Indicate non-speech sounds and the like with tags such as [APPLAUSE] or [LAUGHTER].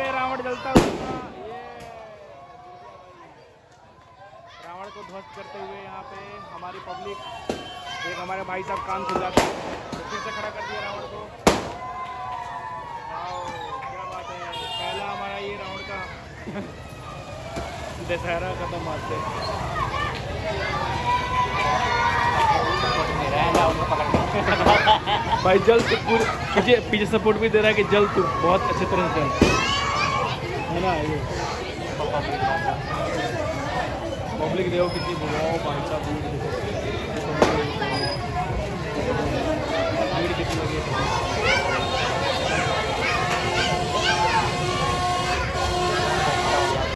पे रावण जलता हुआ ये रावण को ध्वस्त करते हुए यहाँ पे हमारी पब्लिक, एक हमारे भाई साहब कान खुल जाते हैं। तो फिर से खड़ा कर दिया रावण को। क्या बात है। पहला हमारा ये रावण का [LAUGHS] दशहरा खत्म से। भाई जल्द पूरे, पीछे सपोर्ट भी दे रहा है कि जल्द तू बहुत अच्छे तरह से। है ये। पब्लिक देखो कितनी बुलाओ भाई साहब